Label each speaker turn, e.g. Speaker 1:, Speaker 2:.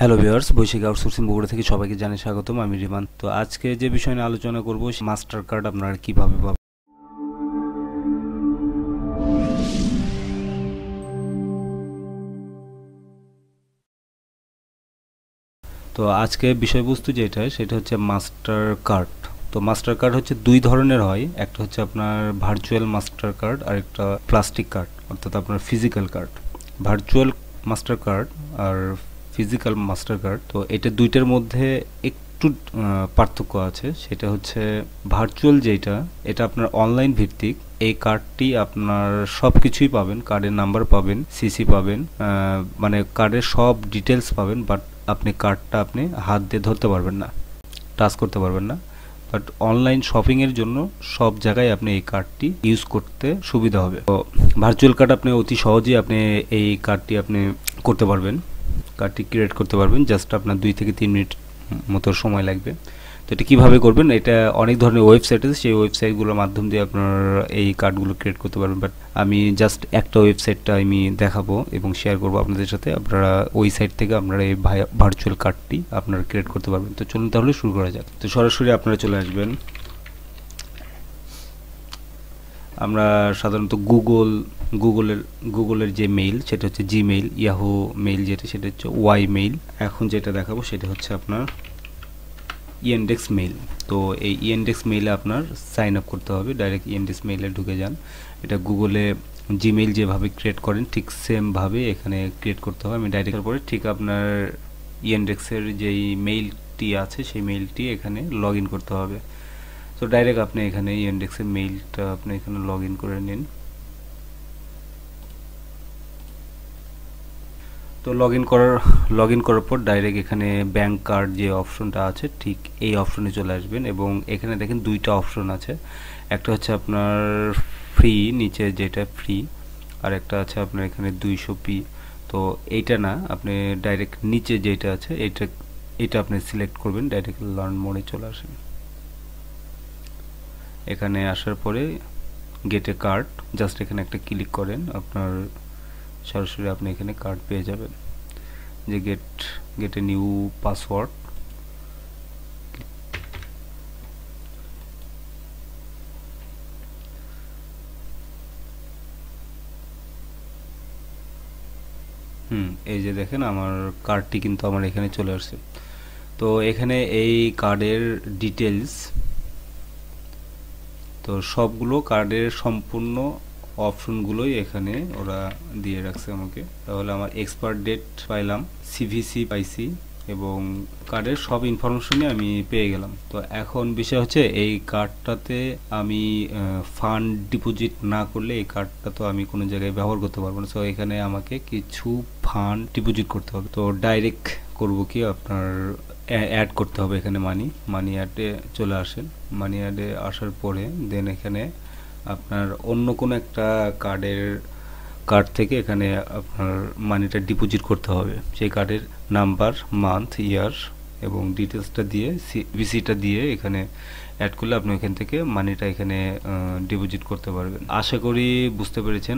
Speaker 1: Hello viewers Baishakh outsourcing Bogura থেকে সবাইকে জানিয়ে স্বাগতম, আমি রিমান। তো আজকে যে বিষয় নিয়ে আলোচনা করব মাস্টার কার্ড আপনারা কীভাবে পাবেন? তো আজকে বিষয়বস্তু যেটা, সেটা হচ্ছে মাস্টার কার্ড তো মাস্টার কার্ড হচ্ছে দুই ধরনের হয়, একটা হচ্ছে আপনার ভার্চুয়াল মাস্টার কার্ড আর একটা প্লাস্টিক কার্ড অর্থাৎ আপনার physical card virtual master card আর ফিজিক্যাল মাস্টার কার্ড তো এটা দুইটার মধ্যে একটু পার্থক্য আছে। সেটা হচ্ছে ভার্চুয়াল যেটা, এটা আপনার অনলাইন ভিত্তিক। এই কার্ডটি আপনার সব কিছুই পাবেন কার্ডের নাম্বার পাবেন সিসি পাবেন মানে কার্ডের সব ডিটেলস পাবেন বাট আপনি কার্ডটা আপনি হাত দিয়ে ধরতে পারবেন না টাচ করতে পারবেন না। বাট অনলাইন শপিংয়ের জন্য সব জায়গায় আপনি এই কার্ডটি ইউজ করতে সুবিধা হবে। তো ভার্চুয়াল কার্ড আপনি অতি সহজেই আপনি এই কার্ডটি আপনি করতে পারবেন। কার্ডটি ক্রিয়েট করতে পারবেন জাস্ট আপনার দুই থেকে তিন মিনিট মতো সময় লাগবে। তো এটা কীভাবে করবেন? এটা অনেক ধরনের ওয়েবসাইট আছে, সেই ওয়েবসাইটগুলোর মাধ্যম দিয়ে আপনার এই কার্ডগুলো ক্রিয়েট করতে পারবেন। বাট আমি জাস্ট একটা ওয়েবসাইটটা আমি দেখাবো এবং শেয়ার করব আপনাদের সাথে। আপনারা ওই সাইট থেকে আপনারা এই ভার্চুয়াল কার্ডটি আপনারা ক্রিয়েট করতে পারবেন। তো চলুন তাহলে শুরু করা যাক। তো সরাসরি আপনারা চলে আসবেন। আমরা সাধারণত গুগল গুগলের গুগলের যে মেইল সেটা হচ্ছে জিমেইল ইয়াহু মেইল যেটা, সেটা হচ্ছে ওয়াই মেইল এখন যেটা দেখাবো সেটা হচ্ছে আপনার ইএনডেক্স মেইল তো এই ইএনডেক্স মেইলে আপনার সাইন আপ করতে হবে। ডাইরেক্ট ইএনডেক্স মেইলে ঢুকে যান। এটা গুগলে জিমেইল যেভাবে ক্রিয়েট করেন, ঠিক সেমভাবে এখানে ক্রিয়েট করতে হবে। আমি ডাইরেক্ট পরে ঠিক আপনার ইএনডেক্সের যেই মেইলটি আছে, সেই মেইলটি এখানে লগ করতে হবে। তো ডাইরেক্ট আপনি এখানে ইএনডেক্সের মেইলটা আপনি এখানে লগ করে নিন। তো লগ ইন করার লগ ইন করার পর ডাইরেক্ট এখানে ব্যাংক কার্ড যে অপশনটা আছে, ঠিক এই অপশনে চলে আসবেন এবং এখানে দেখেন দুইটা অপশন আছে। একটা হচ্ছে আপনার ফ্রি নিচে যেটা ফ্রি আর একটা আছে আপনার এখানে দুইশো পি তো এইটা না, আপনি ডাইরেক্ট নিচে যেটা আছে, এটা এটা আপনি সিলেক্ট করবেন ডাইরেক্ট লার্ন মোডে চলে আসেন। এখানে আসার পরে গেটে কার্ড জাস্ট এখানে একটা ক্লিক করেন, আপনার সরাসরি আপনি এখানে কার্ড পেয়ে যাবেন। যে গেট গেটে নিউ পাসওয়ার্ড হুম, এই যে দেখেন আমার কার্ডটি কিন্তু আমার এখানে চলে আসছে। তো এখানে এই কার্ডের ডিটেলস তো সবগুলো কার্ডের সম্পূর্ণ অপশনগুলোই এখানে ওরা দিয়ে রাখছে আমাকে। তাহলে আমার এক্সপার্ট ডেট পাইলাম সিভিসি পাইছি এবং কার্ডের সব ইনফরমেশনই আমি পেয়ে গেলাম। তো এখন বিষয় হচ্ছে এই কার্ডটাতে আমি ফান্ড ডিপোজিট না করলে এই কার্ডটা তো আমি কোনো জায়গায় ব্যবহার করতে পারব না। সো এখানে আমাকে কিছু ফান্ড ডিপোজিট করতে হবে। তো ডাইরেক্ট করব কি? আপনার অ্যাড করতে হবে এখানে মানি মানি অ্যাডে চলে আসেন। মানি অ্যাডে আসার পরে দেন এখানে আপনার অন্য কোনো একটা কার্ডের কার্ড থেকে এখানে আপনার মানিটা ডিপোজিট করতে হবে। সেই কার্ডের নাম্বার মান্থ ইয়ার এবং ডিটেলসটা দিয়ে ভিসিটা দিয়ে এখানে অ্যাড করলে আপনি এখান থেকে মানিটা এখানে ডিপোজিট করতে পারবেন। আশা করি বুঝতে পেরেছেন।